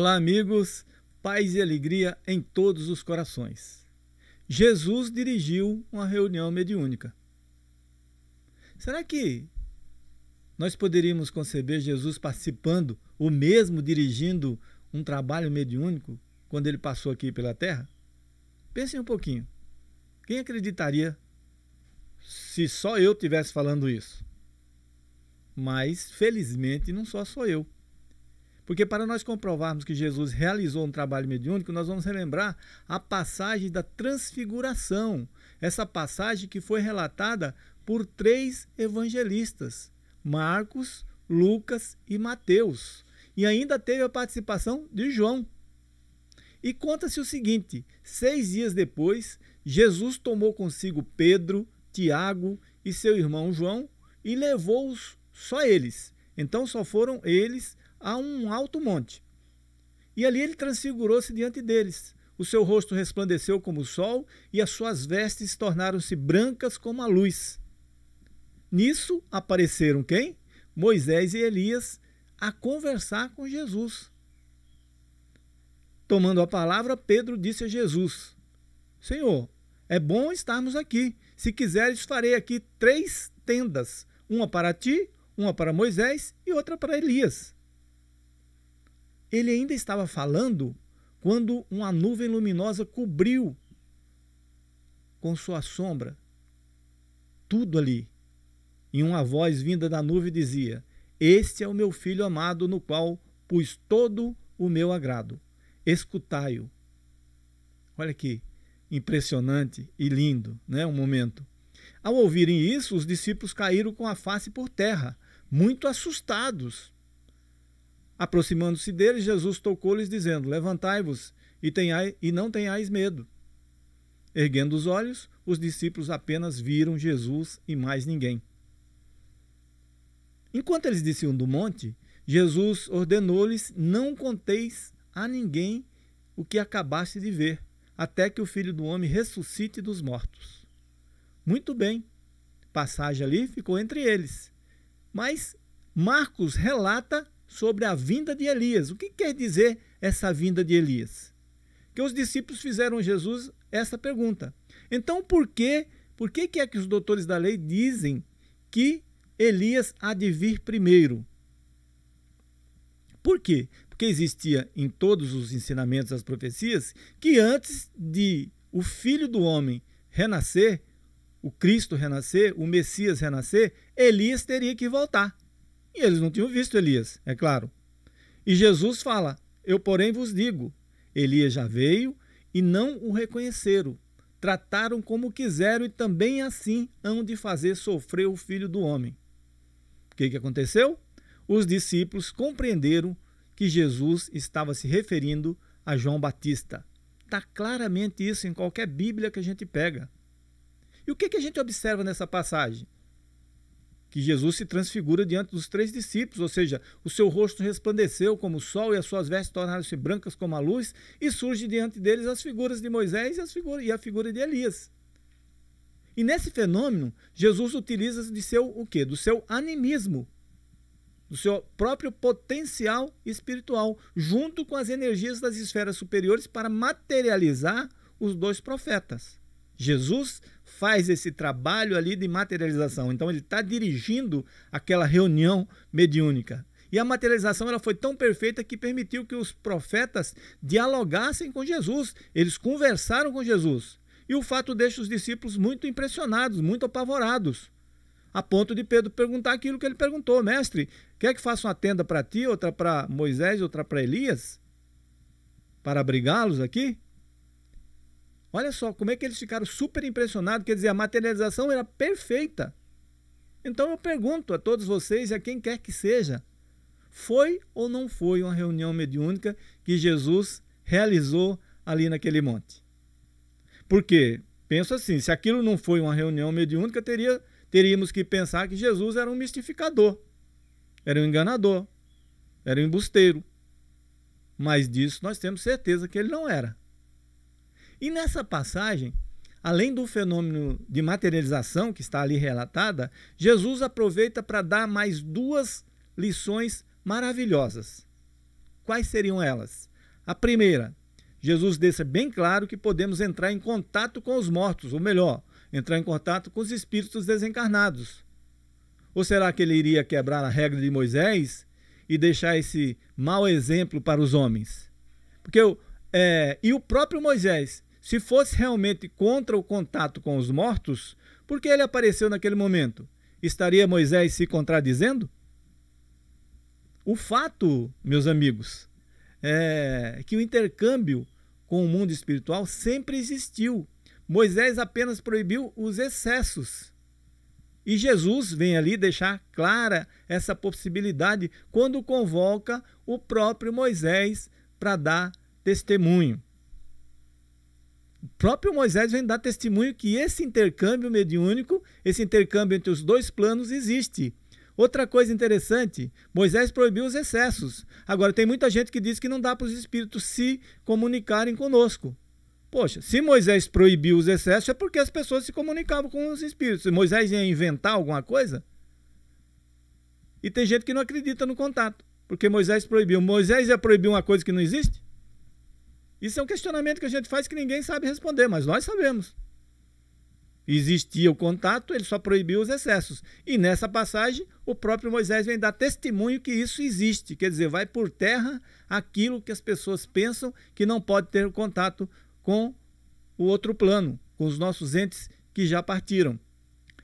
Olá, amigos, paz e alegria em todos os corações. Jesus dirigiu uma reunião mediúnica. Será que nós poderíamos conceber Jesus participando, ou mesmo dirigindo um trabalho mediúnico quando ele passou aqui pela terra? Pensem um pouquinho. Quem acreditaria se só eu tivesse falando isso? Mas, felizmente, não só sou eu. Porque para nós comprovarmos que Jesus realizou um trabalho mediúnico, nós vamos relembrar a passagem da transfiguração. Essa passagem que foi relatada por três evangelistas: Marcos, Lucas e Mateus. E ainda teve a participação de João. E conta-se o seguinte: seis dias depois, Jesus tomou consigo Pedro, Tiago e seu irmão João e levou-os só eles. Então só foram eles a um alto monte. E ali ele transfigurou-se diante deles. O seu rosto resplandeceu como o sol e as suas vestes tornaram-se brancas como a luz. Nisso apareceram quem? Moisés e Elias a conversar com Jesus. Tomando a palavra, Pedro disse a Jesus: Senhor, é bom estarmos aqui. Se quiseres, farei aqui três tendas: uma para ti, uma para Moisés e outra para Elias. Ele ainda estava falando quando uma nuvem luminosa cobriu com sua sombra tudo ali. E uma voz vinda da nuvem dizia: Este é o meu filho amado, no qual pus todo o meu agrado. Escutai-o. Olha que impressionante e lindo, né? Um momento. Ao ouvirem isso, os discípulos caíram com a face por terra, muito assustados. Aproximando-se deles, Jesus tocou-lhes, dizendo: Levantai-vos e, e não tenhais medo. Erguendo os olhos, os discípulos apenas viram Jesus e mais ninguém. Enquanto eles desciam do monte, Jesus ordenou-lhes: Não conteis a ninguém o que acabaste de ver, até que o filho do homem ressuscite dos mortos. Muito bem, passagem ali ficou entre eles. Mas Marcos relata sobre a vinda de Elias. O que quer dizer essa vinda de Elias? Que os discípulos fizeram a Jesus essa pergunta. Então, por que, por que, que é que os doutores da lei dizem que Elias há de vir primeiro? Por quê? Porque existia em todos os ensinamentos das profecias que antes de o filho do homem renascer, o Cristo renascer, o Messias renascer, Elias teria que voltar. E eles não tinham visto Elias, é claro. E Jesus fala: Eu, porém, vos digo: Elias já veio e não o reconheceram. Trataram como quiseram e também assim hão de fazer sofrer o filho do homem. O que, que aconteceu? Os discípulos compreenderam que Jesus estava se referindo a João Batista. Está claramente isso em qualquer Bíblia que a gente pega. E o que, que a gente observa nessa passagem? Que Jesus se transfigura diante dos três discípulos, ou seja, o seu rosto resplandeceu como o sol e as suas vestes tornaram-se brancas como a luz, e surge diante deles as figuras de Moisés e, as figuras, e a figura de Elias. E nesse fenômeno, Jesus utiliza de seu o quê? Do seu animismo, do seu próprio potencial espiritual, junto com as energias das esferas superiores para materializar os dois profetas. Jesus faz esse trabalho ali de materialização. Então ele está dirigindo aquela reunião mediúnica. E a materialização ela foi tão perfeita que permitiu que os profetas dialogassem com Jesus. Eles conversaram com Jesus. E o fato deixa os discípulos muito impressionados, muito apavorados. A ponto de Pedro perguntar aquilo que ele perguntou: Mestre, quer que faça uma tenda para ti, outra para Moisés, outra para Elias? Para abrigá-los aqui? Olha só como é que eles ficaram super impressionados, quer dizer, a materialização era perfeita. Então eu pergunto a todos vocês e a quem quer que seja, foi ou não foi uma reunião mediúnica que Jesus realizou ali naquele monte? Porque, penso assim, se aquilo não foi uma reunião mediúnica, teria, teríamos que pensar que Jesus era um mistificador, era um enganador, era um embusteiro. Mas disso nós temos certeza que ele não era. E nessa passagem, além do fenômeno de materialização que está ali relatada, Jesus aproveita para dar mais duas lições maravilhosas. Quais seriam elas? A primeira, Jesus deixa bem claro que podemos entrar em contato com os mortos, ou melhor, entrar em contato com os espíritos desencarnados. Ou será que ele iria quebrar a regra de Moisés e deixar esse mau exemplo para os homens? Porque é, e o próprio Moisés, se fosse realmente contra o contato com os mortos, por que ele apareceu naquele momento? Estaria Moisés se contradizendo? O fato, meus amigos, é que o intercâmbio com o mundo espiritual sempre existiu. Moisés apenas proibiu os excessos. E Jesus vem ali deixar clara essa possibilidade quando convoca o próprio Moisés para dar testemunho. O próprio Moisés vem dar testemunho que esse intercâmbio mediúnico, esse intercâmbio entre os dois planos existe. Outra coisa interessante, Moisés proibiu os excessos. Agora, tem muita gente que diz que não dá para os espíritos se comunicarem conosco. Poxa, se Moisés proibiu os excessos é porque as pessoas se comunicavam com os espíritos. Moisés ia inventar alguma coisa? E tem gente que não acredita no contato, porque Moisés proibiu. Moisés ia proibir uma coisa que não existe? Isso é um questionamento que a gente faz que ninguém sabe responder, mas nós sabemos. Existia o contato, ele só proibiu os excessos. E nessa passagem, o próprio Moisés vem dar testemunho que isso existe, quer dizer, vai por terra aquilo que as pessoas pensam que não pode ter contato com o outro plano, com os nossos entes que já partiram.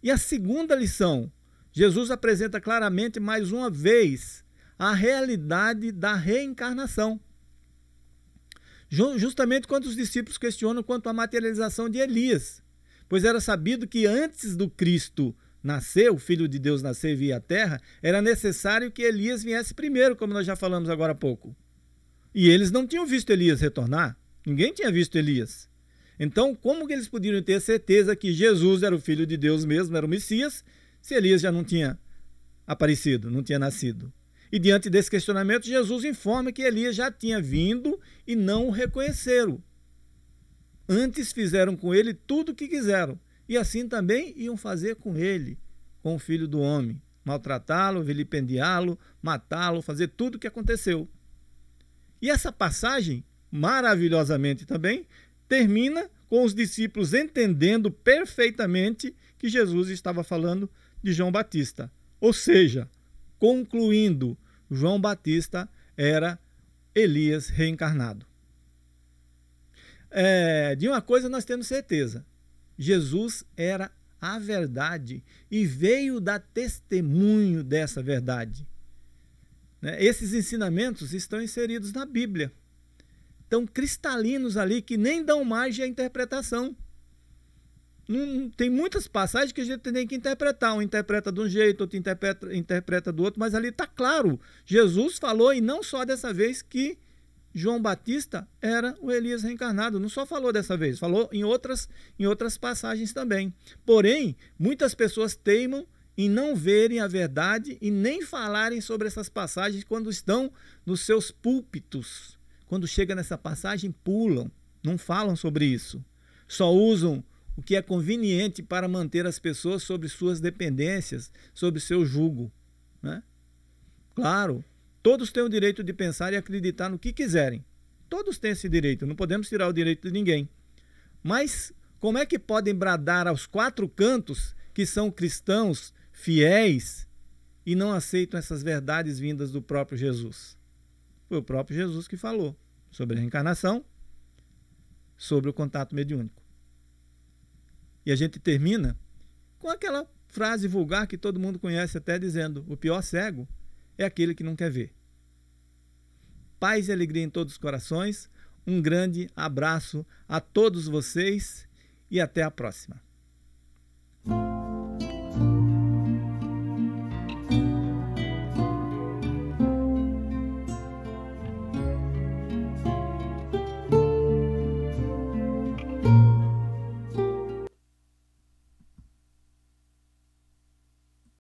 E a segunda lição, Jesus apresenta claramente mais uma vez a realidade da reencarnação justamente quando os discípulos questionam quanto à materialização de Elias, pois era sabido que antes do Cristo nascer, o Filho de Deus nascer e vir à Terra, era necessário que Elias viesse primeiro, como nós já falamos agora há pouco. E eles não tinham visto Elias retornar, ninguém tinha visto Elias. Então, como que eles poderiam ter certeza que Jesus era o Filho de Deus mesmo, era o Messias, se Elias já não tinha aparecido, não tinha nascido? E diante desse questionamento, Jesus informa que Elias já tinha vindo e não o reconheceram. Antes fizeram com ele tudo o que quiseram, e assim também iam fazer com ele, com o filho do homem, maltratá-lo, vilipendiá-lo, matá-lo, fazer tudo o que aconteceu. E essa passagem, maravilhosamente também, termina com os discípulos entendendo perfeitamente que Jesus estava falando de João Batista. Ou seja, Concluindo, João Batista era Elias reencarnado. É, de uma coisa nós temos certeza: Jesus era a verdade e veio dar testemunho dessa verdade. Né? Esses ensinamentos estão inseridos na Bíblia. Estão cristalinos ali que nem dão margem à interpretação. Não, tem muitas passagens que a gente tem que interpretar. Um interpreta de um jeito, outro interpreta, interpreta do outro, mas ali está claro. Jesus falou, e não só dessa vez, que João Batista era o Elias reencarnado. Não só falou dessa vez, falou em outras, em outras passagens também. Porém, muitas pessoas teimam em não verem a verdade e nem falarem sobre essas passagens quando estão nos seus púlpitos. Quando chega nessa passagem, pulam, não falam sobre isso. Só usam o que é conveniente para manter as pessoas sobre suas dependências, sobre seu jugo. Né? Claro, todos têm o direito de pensar e acreditar no que quiserem. Todos têm esse direito, não podemos tirar o direito de ninguém. Mas como é que podem bradar aos quatro cantos que são cristãos, fiéis, e não aceitam essas verdades vindas do próprio Jesus? Foi o próprio Jesus que falou sobre a reencarnação, sobre o contato mediúnico. E a gente termina com aquela frase vulgar que todo mundo conhece até dizendo: o pior cego é aquele que não quer ver. Paz e alegria em todos os corações. Um grande abraço a todos vocês e até a próxima.